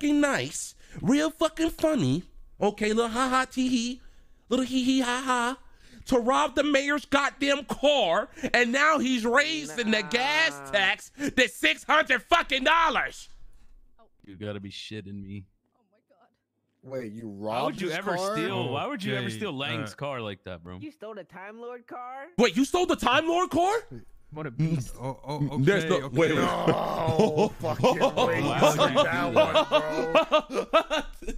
fucking nice, real fucking funny. Okay, little ha ha tee hee, little hee hee ha ha. To rob the mayor's goddamn car, and now he's raising the gas tax to six hundred fucking dollars. You gotta be shitting me. Wait, you robbed? Why robbed would you his ever car? steal? Why would you ever steal Lang's uh, car like that, bro? You stole the Time Lord car? Wait, you stole the Time Lord car? What a mm-hmm. beast. Oh, oh, mm-hmm. okay, There's no- okay. wait, wait. No, fucking wait, you that one,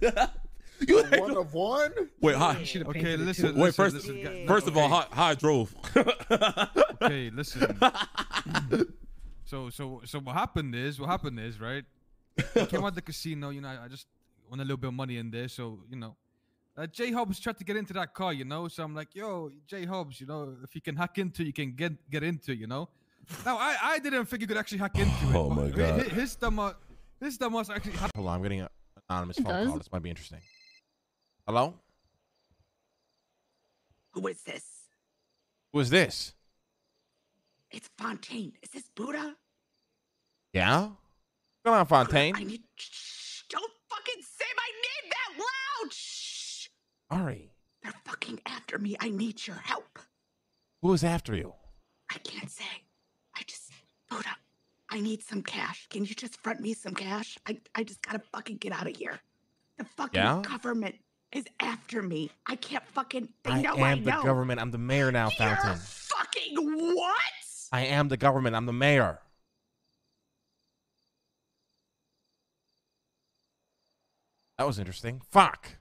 bro. you One of one? wait, hi. Okay, listen. Wait, listen, first- listen, guys. First of all, Okay, how, how I drove. okay, listen. so, so, so what happened is, what happened is, right? I came out the casino, you know, I I just won a little bit of money in there, so you know. Uh, Jay Hobbs tried to get into that car, you know. So I'm like, yo, Jay Hobbs, you know, if you can hack into, you can get get into, you know. Now I I didn't think you could actually hack into it. Oh my God. hi- His dumb, his dumb actually had Hold on, I'm getting an anonymous It phone does. call. This might be interesting. Hello? Who is this? Who is this? It's Fontaine. Is this Buddha? Yeah? What's going on, Fontaine? I need. Shh, don't fucking say my name that loud. Shh. Ari, They're fucking after me. I need your help. who is after you? I can't say. I just. Buddha, I need some cash. Can you just front me some cash? I, I just gotta fucking get out of here. The fucking Yeah? government is after me. I can't fucking. They I know am I the know. government. I'm the mayor now, You're Fountain. fucking what? I am the government. I'm the mayor. That was interesting. Fuck.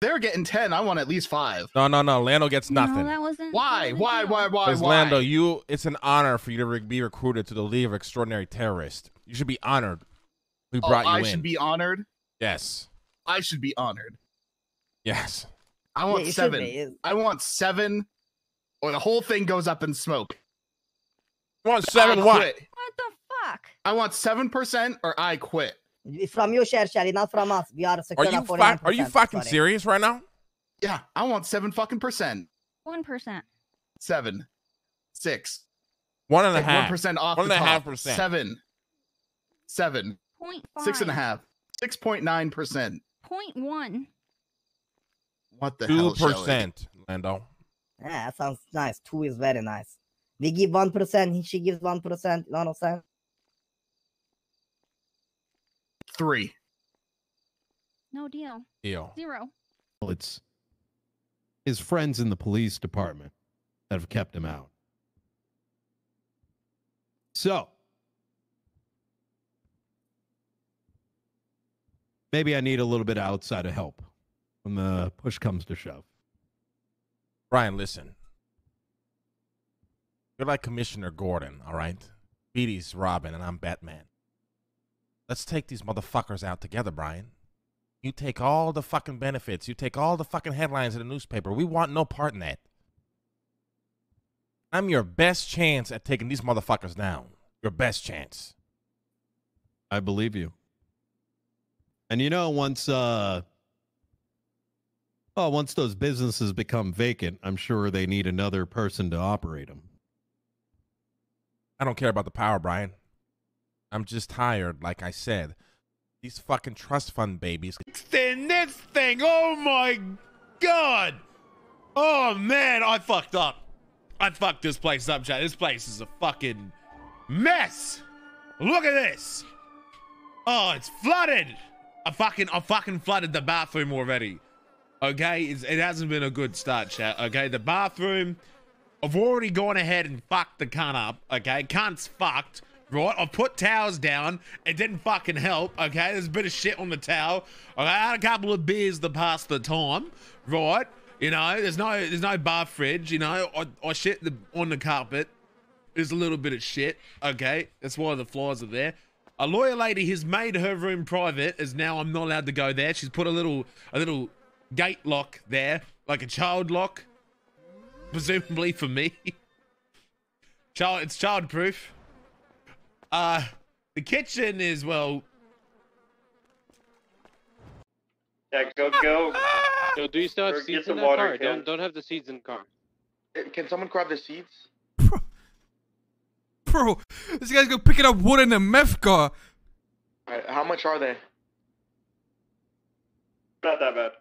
They're getting 10. I want at least five. No, no, no. Lando gets No, nothing. that wasn't. Why? that wasn't Why? deal. Why? Why? Because Why? Lando, you it's an honor for you to re- be recruited to the League of Extraordinary Terrorists. You should be honored. We Oh, brought you I in. should be honored. Yes. I should be honored. Yes. I want you should seven. I want seven, or the whole thing goes up in smoke. You want seven I what? quit. What the fuck? I want seven percent, or I quit. From you, share, Shelly, not from us. We are Are secure you at fu- 49%. are you fucking Sorry. serious right now? Yeah, I want seven fucking percent. One percent. Seven, six, One and a Take one percent off One the and a half top. percent. Seven, seven, Point five. six and a half, six point nine percent. Point one. What the Two hell, Shelley? percent, Lando. Yeah, that sounds nice. Two is very nice. We give 1%, she gives 1%. You know what I'm saying? Three. No deal. Deal. Zero. Well, it's his friends in the police department that have kept him out. So, maybe I need a little bit of outside of help when the push comes to shove. Brian, listen. You're like Commissioner Gordon, all right? Beatty's Robin, and I'm Batman. Let's take these motherfuckers out together, Brian. You take all the fucking benefits. You take all the fucking headlines in the newspaper. We want no part in that. I'm your best chance at taking these motherfuckers down. Your best chance. I believe you. And you know, once uh oh, once those businesses become vacant, I'm sure they need another person to operate them. I don't care about the power, Brian. I'm just tired, like I said. These fucking trust fund babies. in this thing. Oh my god. Oh man, I fucked up. I fucked this place up, chat. This place is a fucking mess. Look at this. Oh, it's flooded. I fucking, I fucking flooded the bathroom already. Okay, it's, it hasn't been a good start, chat. Okay, the bathroom. I've already gone ahead and fucked the cunt up. Okay, cunt's fucked. Right, I've put towels down. It didn't fucking help. Okay, there's a bit of shit on the towel. I had a couple of beers to pass the time. Right, you know, there's no, there's no bar fridge. You know, I, I shit the, on the carpet. There's a little bit of shit. Okay, that's why the flies are there. A lawyer lady has made her room private, as now I'm not allowed to go there. She's put a little, a little gate lock there, like a child lock, presumably for me. Child, it's child proof. Uh, the kitchen is well. Yeah, go go. Yo, do you still have Or get seeds in that water car? can. Don't don't have the seeds in the car. Can someone grab the seeds? Bro, this guy's gonna pick it up wood in a meth car. Alright, how much are they? Not that bad.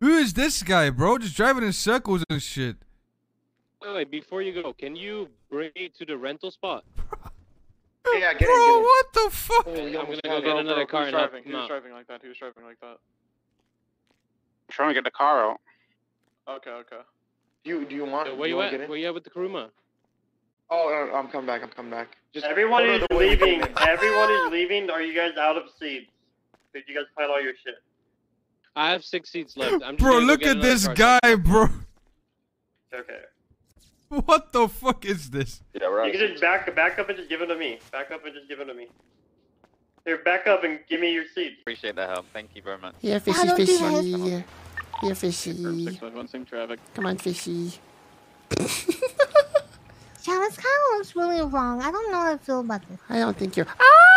Who is this guy, bro? Just driving in circles and shit. Wait, wait, before you go, can you bring me to the rental spot? Yeah, get Bro, in, get in. what the fuck? Oh, I'm gonna go get another car who's and help driving? him Who's out. driving like that? Who's driving like that? trying to get the car out. Okay, okay. Do you do you want? Yo, do where you you want at? to get in? Where you at with the Kuruma? Oh, no, I'm coming back. I'm coming back. Just Everyone is on the way we leaving. Everyone is leaving. Are you guys out of seats? Did you guys plan all your shit? I have six seats left. I'm just Bro, gonna go look at this guy, bro. Okay. What the fuck is this? Yeah, we're You can just back back up and just give it to me. Back up and just give it to me. Here, back up and give me your seat. Appreciate the help. Thank you very much. Here, fishy, don't do fishy. Here, fishy. same traffic. Come on, fishy. yeah, this kind of looks really wrong. I don't know how I feel about this. I don't think you're. Ah!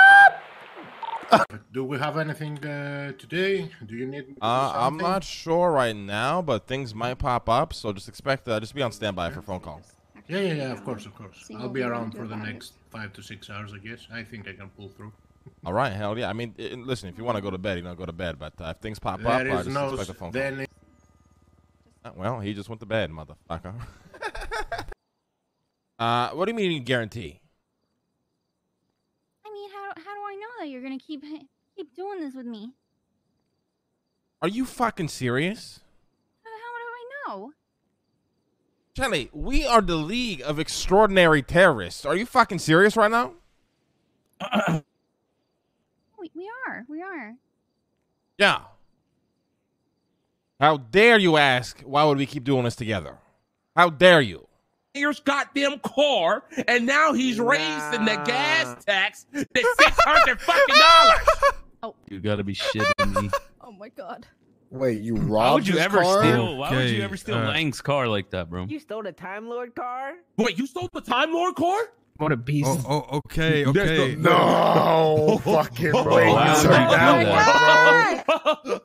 Do we have anything uh, today? Do you need? Uh, I'm not sure right now, but things might pop up, so just expect uh, just be on standby for phone calls. Yeah, yeah, yeah. Of course, of course. I'll be around for the next five to six hours, I guess. I think I can pull through. All right, hell yeah. I mean, i- listen, if you want to go to bed, you know, go to bed. But uh, if things pop There up, I is just no expect a s- phone call. then Uh, well, he just went to bed, motherfucker. uh, what do you mean you guarantee? Mean, how how do I know that you're gonna keep keep doing this with me? Are you fucking serious? How, how do I know? Charlie, we are the League of Extraordinary Terrorists. Are you fucking serious right now? We, we are. We are. Yeah. How dare you ask why would we keep doing this together? How dare you? Mayor's goddamn car, and now he's raising the gas tax to six hundred fucking dollars. You gotta be shitting me. Oh my god. Wait, you robbed Why would you ever car? steal? Why would you ever steal uh, Lang's car like that, bro? You stole the Time Lord car? Wait, you stole the Time Lord car? What a beast. Oh, oh okay, There's okay. No fucking Bro, way. why You would said you that that? one,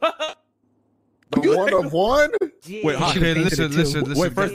bro. The one of one? Yeah, Wait, you huh? Okay, painted listen, listen, listen. Wait, first,